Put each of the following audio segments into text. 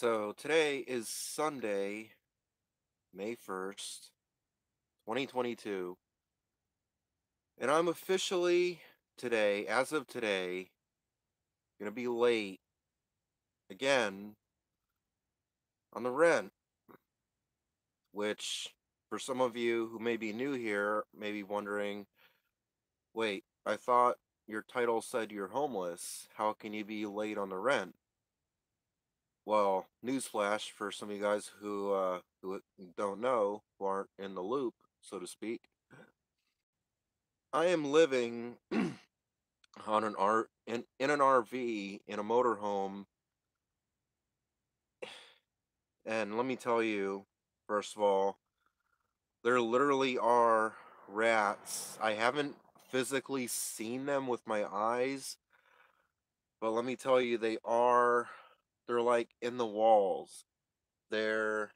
So today is Sunday, May 1st, 2022. And I'm officially today, as of today, going to be late again on the rent. Which, for some of you who may be new here, may be wondering wait, I thought your title said you're homeless. How can you be late on the rent? Well, newsflash for some of you guys who uh, who don't know, who aren't in the loop, so to speak. I am living on an R in, in an RV in a motorhome, and let me tell you, first of all, there literally are rats. I haven't physically seen them with my eyes, but let me tell you, they are they're like in the walls. They're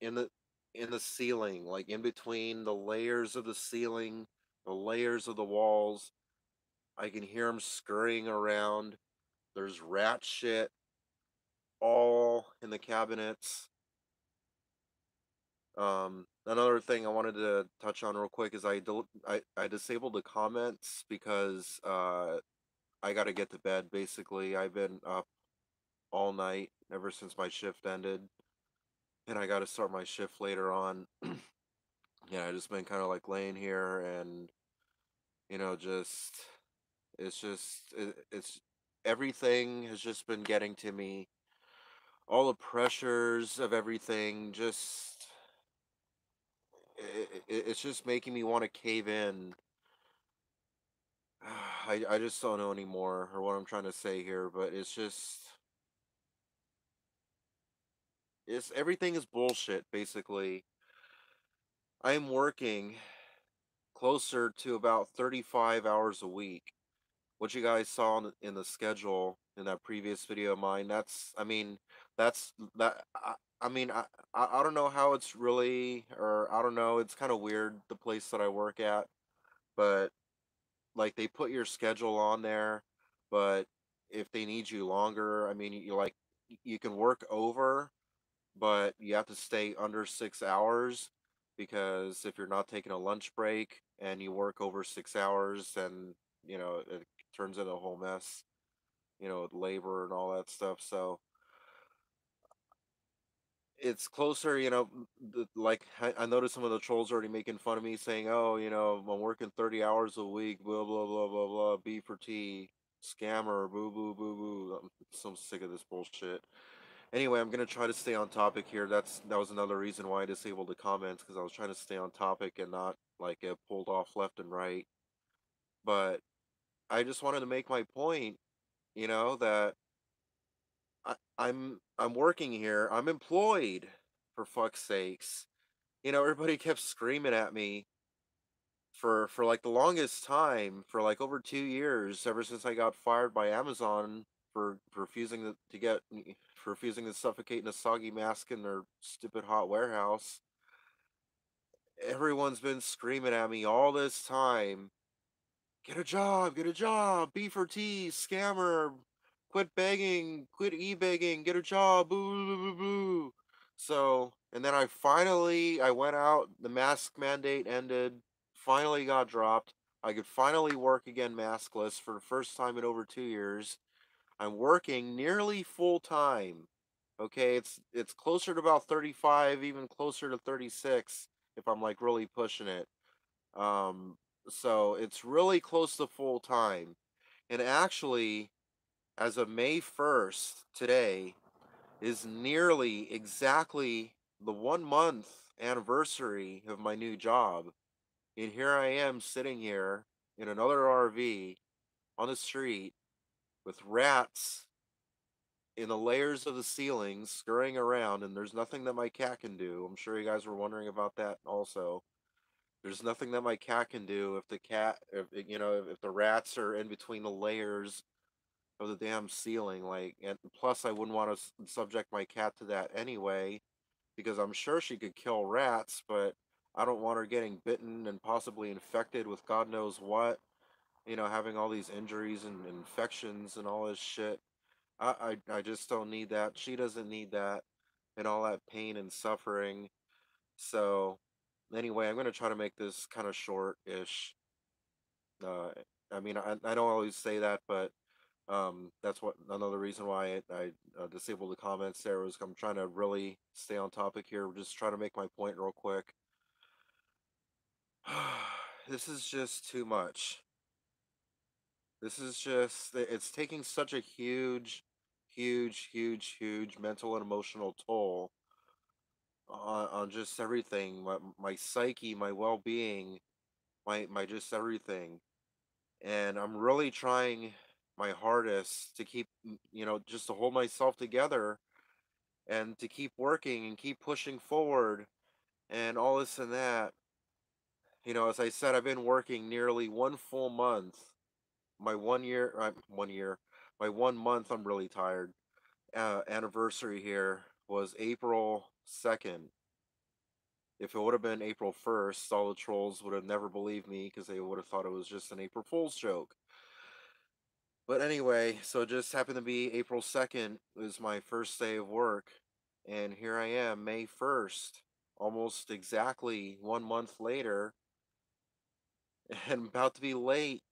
in the in the ceiling, like in between the layers of the ceiling, the layers of the walls. I can hear them scurrying around. There's rat shit all in the cabinets. Um, another thing I wanted to touch on real quick is I I, I disabled the comments because uh, I got to get to bed. Basically, I've been up all night ever since my shift ended, and I got to start my shift later on. yeah, I just been kind of like laying here, and you know, just it's just it, it's everything has just been getting to me. All the pressures of everything, just it, it, it's just making me want to cave in. I I just don't know anymore or what I'm trying to say here, but it's just it's everything is bullshit basically. I am working closer to about 35 hours a week. What you guys saw in the, schedule in that previous video of mine, that's I mean, that's that I, I mean, I I don't know how it's really or I don't know, it's kind of weird the place that I work at, but like they put your schedule on there, but if they need you longer, I mean, you like you can work over but you have to stay under six hours because if you're not taking a lunch break and you work over six hours, then you know it turns into a whole mess. You know, with labor and all that stuff. So it's closer. You know, like I, noticed some of the trolls already making fun of me, saying, "Oh, you know, I'm working thirty hours a week." Blah blah blah blah blah. B for T, scammer. Boo boo boo boo. I'm so sick of this bullshit. Anyway, I'm gonna try to stay on topic here. That's that was another reason why I disabled the comments because I was trying to stay on topic and not like get pulled off left and right. But I just wanted to make my point, you know, that I, I'm I'm working here. I'm employed, for fuck's sakes. You know, everybody kept screaming at me for for like the longest time, for like over two years, ever since I got fired by Amazon for, refusing to get refusing to suffocate in a soggy mask in their stupid hot warehouse. Everyone's been screaming at me all this time. Get a job, get a job, B for T, scammer, quit begging, quit e-begging, get a job, boo, boo, boo, boo. So, and then I finally, I went out, the mask mandate ended, finally got dropped. I could finally work again maskless for the first time in over two years. I'm working nearly full time. Okay, it's it's closer to about 35, even closer to 36 if I'm like really pushing it. Um, so it's really close to full time. And actually, as of May 1st, today is nearly exactly the one month anniversary of my new job. And here I am sitting here in another RV on the street with rats in the layers of the ceilings scurrying around and there's nothing that my cat can do. I'm sure you guys were wondering about that also. There's nothing that my cat can do if the cat if you know if the rats are in between the layers of the damn ceiling like and plus I wouldn't want to subject my cat to that anyway because I'm sure she could kill rats but I don't want her getting bitten and possibly infected with God knows what you know, having all these injuries and infections and all this shit. I, I I just don't need that. She doesn't need that and all that pain and suffering. So anyway, I'm gonna try to make this kind of short-ish. Uh, I mean, I I don't always say that, but um, that's what another reason why I, I uh, disabled the comments there was I'm trying to really stay on topic here. Just trying to make my point real quick. this is just too much. This is just it's taking such a huge, huge, huge, huge mental and emotional toll on, on just everything, my, my psyche, my well-being, my my just everything. And I'm really trying my hardest to keep, you know, just to hold myself together and to keep working and keep pushing forward and all this and that. You know, as I said, I've been working nearly one full month. My one year, uh, one year, my one month, I'm really tired. Uh, anniversary here was April 2nd. If it would have been April 1st, all the trolls would have never believed me because they would have thought it was just an April Fool's joke. But anyway, so it just happened to be April 2nd was my first day of work. And here I am, May 1st, almost exactly one month later, and about to be late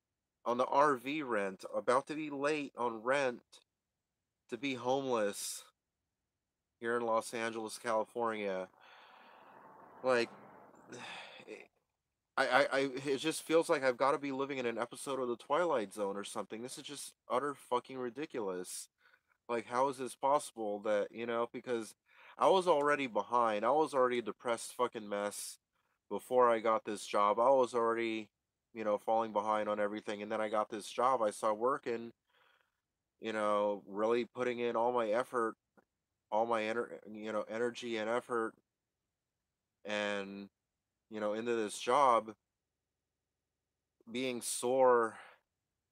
on the RV rent, about to be late on rent to be homeless here in Los Angeles, California. Like, eh, I, I, I, it just feels like I've got to be living in an episode of The Twilight Zone or something. This is just utter fucking ridiculous. Like, how is this possible that, you know, because I was already behind. I was already a depressed fucking mess before I got this job. I was already, you know, falling behind on everything. And then I got this job. I saw working, you know, really putting in all my effort, all my, ener- you know, energy and effort and, you know, into this job being sore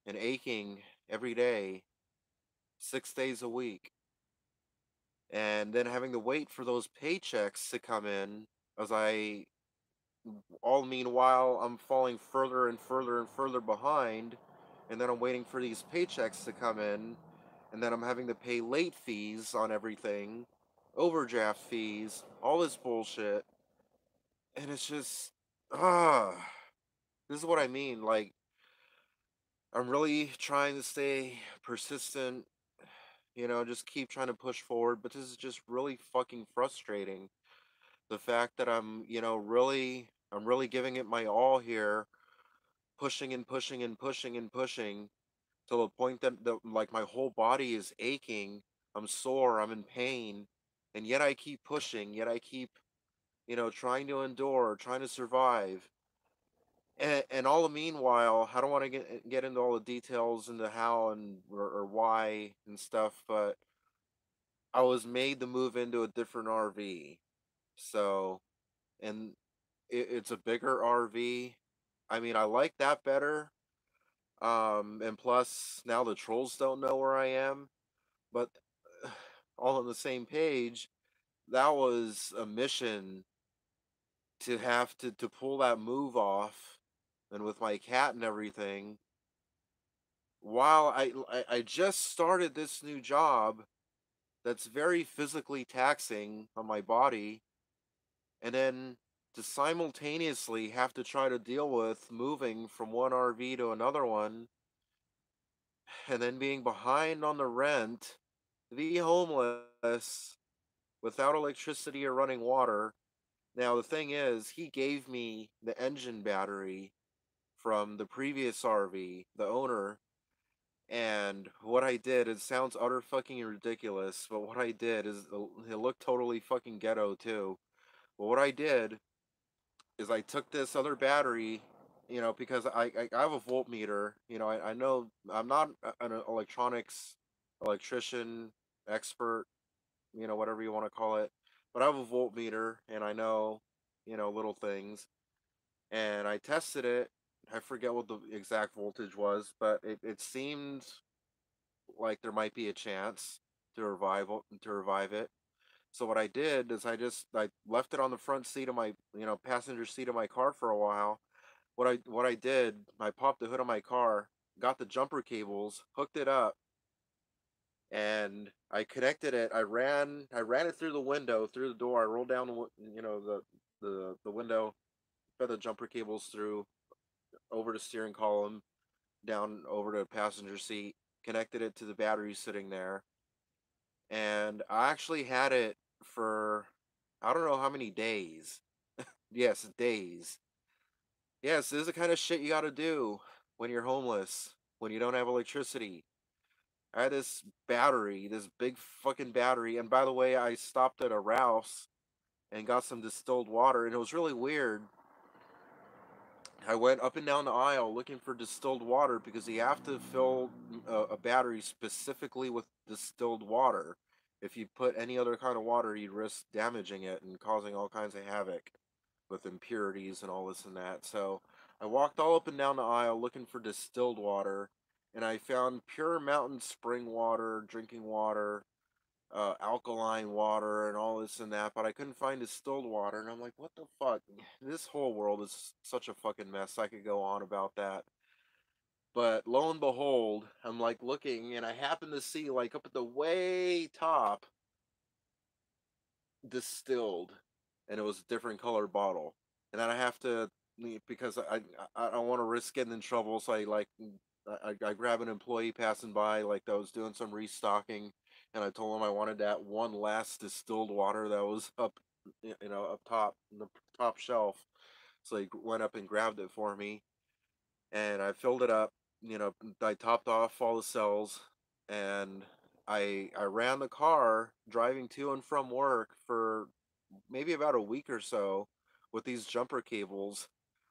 and aching every day, six days a week, and then having to wait for those paychecks to come in as I, all meanwhile, I'm falling further and further and further behind, and then I'm waiting for these paychecks to come in, and then I'm having to pay late fees on everything, overdraft fees, all this bullshit, and it's just, ah, this is what I mean. Like, I'm really trying to stay persistent you know, just keep trying to push forward. But this is just really fucking frustrating. The fact that I'm, you know, really, I'm really giving it my all here, pushing and pushing and pushing and pushing to the point that, like my whole body is aching. I'm sore. I'm in pain. And yet I keep pushing. Yet I keep, you know, trying to endure, trying to survive. And, and all the meanwhile, I don't want to get eh, get into all the details into how and or, or why and stuff, but I was made to move into a different RV. So, and it, it's a bigger RV. I mean, I like that better. Um, and plus, now the trolls don't know where I am. But all on the same page, that was a mission to have to to pull that move off, and with my cat and everything. While I I, I just started this new job that's very physically taxing on my body and then to simultaneously have to try to deal with moving from one RV to another one and then being behind on the rent, be homeless without electricity or running water. Now, the thing is, he gave me the engine battery from the previous RV, the owner, and what I did, it sounds utter fucking ridiculous, but what I did is it looked totally fucking ghetto too. But what I did is I took this other battery, you know, because I I, I have a voltmeter. You know, I, I know I'm not an electronics electrician expert, you know, whatever you want to call it, but I have a voltmeter and I know, you know, little things. And I tested it. I forget what the exact voltage was, but it, it seemed like there might be a chance to revive to revive it. So what I did is I just I left it on the front seat of my you know passenger seat of my car for a while. What I what I did, I popped the hood of my car, got the jumper cables, hooked it up, and I connected it. I ran I ran it through the window, through the door. I rolled down you know the the the window, fed the jumper cables through over the steering column, down over to passenger seat, connected it to the battery sitting there, and I actually had it for I don't know how many days. Yes, days. Yes, this is the kind of shit you got to do when you're homeless, when you don't have electricity. I had this battery, this big fucking battery, and by the way, I stopped at a Ralphs and got some distilled water, and it was really weird. I went up and down the aisle looking for distilled water because you have to fill mm, a, a battery specifically with distilled water. If you put any other kind of water, you'd risk damaging it and causing all kinds of havoc with impurities and all this and that. So I walked all up and down the aisle looking for distilled water, and I found pure mountain spring water, drinking water, uh, alkaline water and all this and that, but I couldn't find distilled water, and I'm like, what the fuck? This whole world is such a fucking mess. I could go on about that. But lo and behold, I'm like looking, and I happen to see like up at the way top distilled, and it was a different color bottle. And then I have to because I I, don't want to risk getting in trouble, so I like I, I grab an employee passing by like that was doing some restocking, and I told him I wanted that one last distilled water that was up you know up top the top shelf. So he went up and grabbed it for me, and I filled it up. You know, I topped off all the cells, and I I ran the car driving to and from work for maybe about a week or so with these jumper cables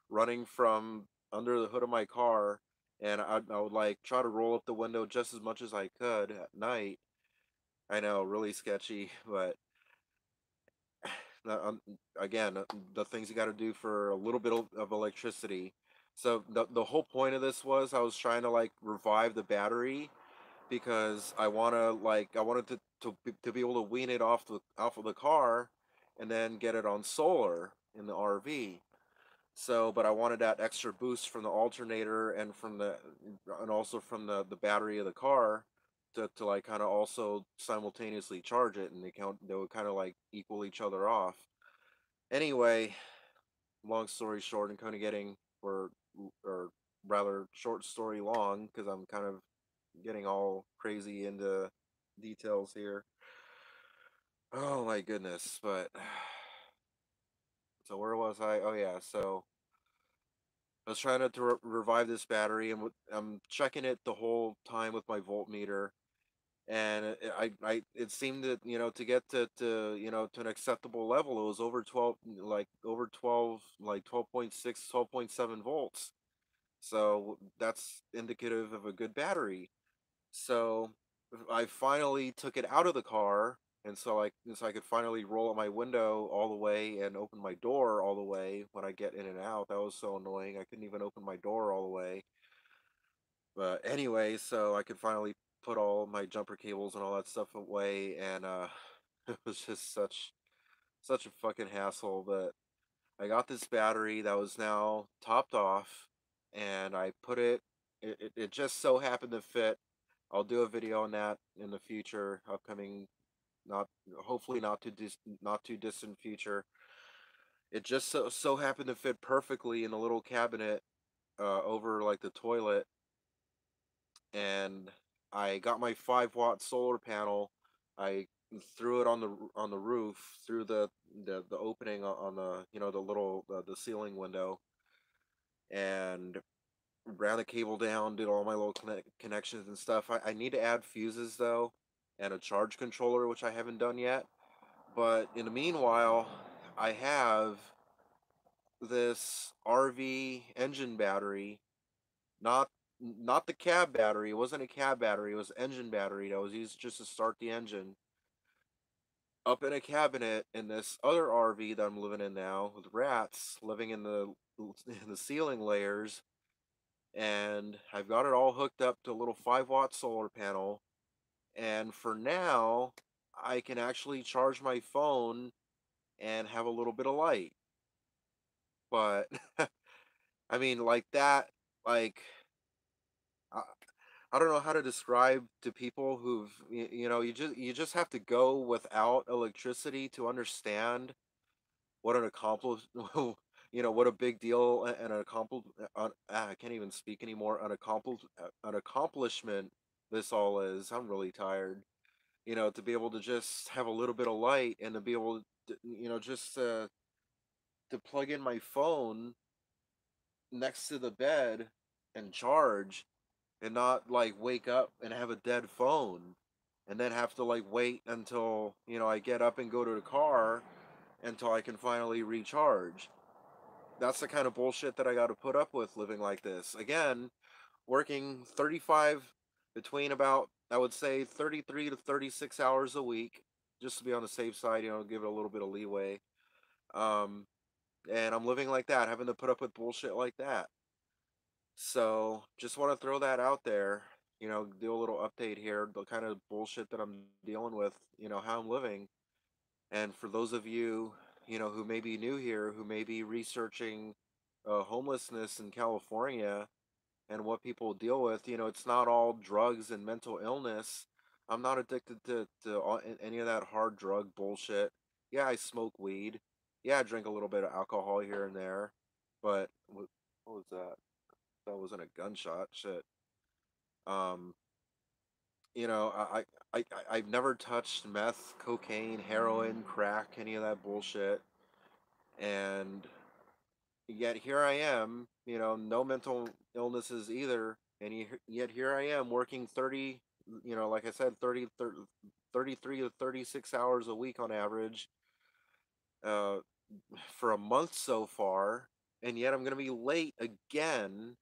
running from under the hood of my car, and I, I would like try to roll up the window just as much as I could at night. I know, really sketchy, but um, again, the things you got to do for a little bit of electricity. So the the whole point of this was I was trying to like revive the battery because I want to like I wanted to to be, to be able to wean it off the off of the car and then get it on solar in the RV. So, but I wanted that extra boost from the alternator and from the and also from the the battery of the car to to like kind of also simultaneously charge it and they count they would kind of like equal each other off. Anyway, long story short and kind of getting or or rather short story long because I'm kind of getting all crazy into details here. Oh my goodness, but so where was I? Oh yeah, so I was trying to, re- revive this battery and I'm checking it the whole time with my voltmeter and I I it seemed that you know to get to, to you know to an acceptable level it was over 12 like over 12 like twelve point six, twelve point seven volts. So that's indicative of a good battery. So I finally took it out of the car, and so I so I could finally roll up my window all the way and open my door all the way when I get in and out. That was so annoying. I couldn't even open my door all the way. But anyway, so I could finally put all my jumper cables and all that stuff away, and uh, it was just such such a fucking hassle. But I got this battery that was now topped off, and I put it. It, it, just so happened to fit I'll do a video on that in the future, upcoming, not hopefully not too dis, not too distant future. It just so so happened to fit perfectly in a little cabinet uh, over like the toilet, and I got my five watt solar panel. I threw it on the on the roof through the the, the opening on the you know the little the, the ceiling window, and ran the cable down, did all my little connect- connections and stuff. I, I need to add fuses though, and a charge controller, which I haven't done yet. But in the meanwhile, I have this RV engine battery, not not the cab battery. It wasn't a cab battery. It was engine battery that was used just to start the engine. Up in a cabinet in this other RV that I'm living in now with rats living in the in the ceiling layers and I've got it all hooked up to a little 5 watt solar panel. And for now, I can actually charge my phone and have a little bit of light. But I mean, like that, like I, don't know how to describe to people who've you, know you just you just have to go without electricity to understand what an accomplish you know what a big deal and an accomplish uh, ah, I can't even speak anymore an accomplish an accomplishment this all is. I'm really tired. You know to be able to just have a little bit of light and to be able to you know just uh, to plug in my phone next to the bed and charge and not like wake up and have a dead phone and then have to like wait until you know I get up and go to the car until I can finally recharge. That's the kind of bullshit that I got to put up with living like this. Again, working 35 between about I would say 33 to 36 hours a week just to be on the safe side, you know, give it a little bit of leeway. Um and I'm living like that, having to put up with bullshit like that. So just want to throw that out there. You know, do a little update here, the kind of bullshit that I'm dealing with, you know, how I'm living. And for those of you, you know, who may be new here, who may be researching uh, homelessness in California and what people deal with, you know, it's not all drugs and mental illness. I'm not addicted to, to all, any of that hard drug bullshit. Yeah, I smoke weed. Yeah, I drink a little bit of alcohol here and there. But what, what was that? That wasn't a gunshot. Shit. Um, you know, I, I, I, I've never touched meth, cocaine, heroin, crack, any of that bullshit. And yet here I am, you know, no mental illnesses either. And yet here I am working 30, you know, like I said, 30, 30 33 to 36 hours a week on average uh, for a month so far. And yet I'm going to be late again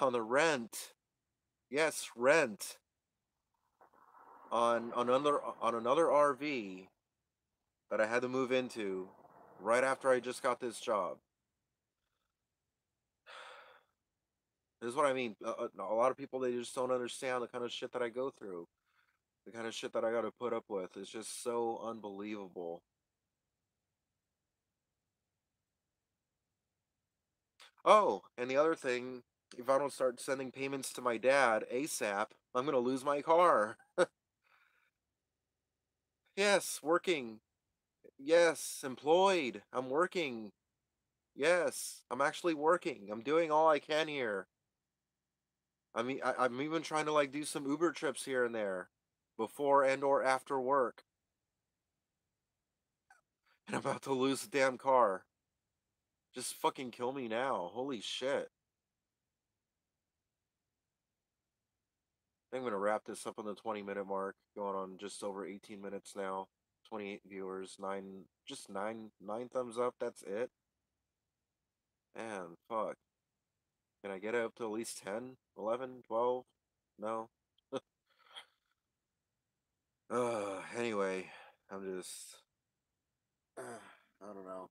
on the rent. Yes, rent on on another on another RV that I had to move into right after I just got this job. This is what I mean. Uh, uh, a, a a lot of people they just don't understand the kind of shit that I go through, the kind of shit that I got to put up with. It's just so unbelievable. Oh, and the other thing, if I don't start sending payments to my dad ASAP, I'm gonna lose my car. Yes, working. Yes, employed. I'm working. Yes, I'm actually working. I'm doing all I can here. I mean, I, I'm even trying to like do some Uber trips here and there, before and or after work. And I'm about to lose the damn car. Just fucking kill me now. Holy shit. I'm gonna wrap this up on the 20 minute mark, going on just over 18 minutes now. 28 viewers, nine, just nine, nine thumbs up. That's it. Man, fuck. Can I get it up to at least 10, 11, 12? No. Uh, anyway, I'm just, uh, I don't know.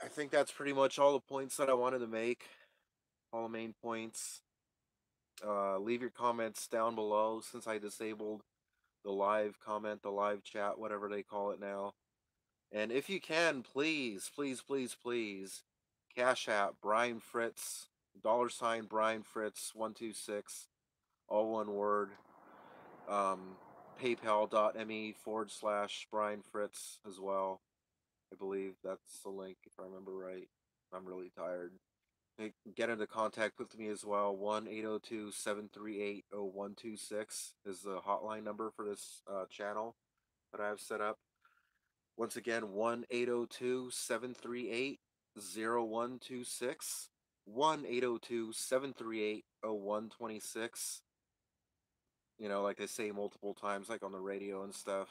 I think that's pretty much all the points that I wanted to make. All the main points. Uh, leave your comments down below since I disabled the live comment, the live chat, whatever they call it now. And if you can, please, please, please, please, Cash App Brian Fritz, dollar sign Brian Fritz one two six, all one word. Um, PayPal.me forward slash Brian Fritz as well. I believe that's the link if I remember right. I'm really tired. Get into contact with me as well. One eight zero two seven three eight zero one two six is the hotline number for this uh, channel that I have set up. Once again, 1 802 738 0126. 1 802 738 0126. You know, like I say multiple times, like on the radio and stuff.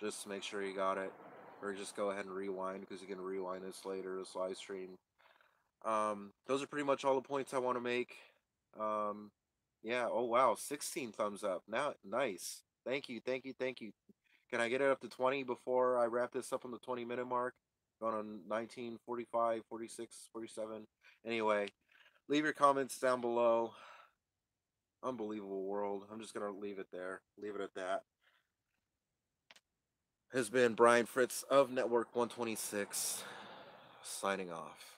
Just make sure you got it. Or just go ahead and rewind because you can rewind this later, this live stream. Um, those are pretty much all the points I want to make. Um, yeah, oh wow, 16 thumbs up. Now, nice. Thank you, thank you, thank you. Can I get it up to 20 before I wrap this up on the 20 minute mark? Going on 19, 45, 46, 47. Anyway, leave your comments down below. Unbelievable world. I'm just going to leave it there. Leave it at that. Has been Brian Fritz of Network 126 signing off.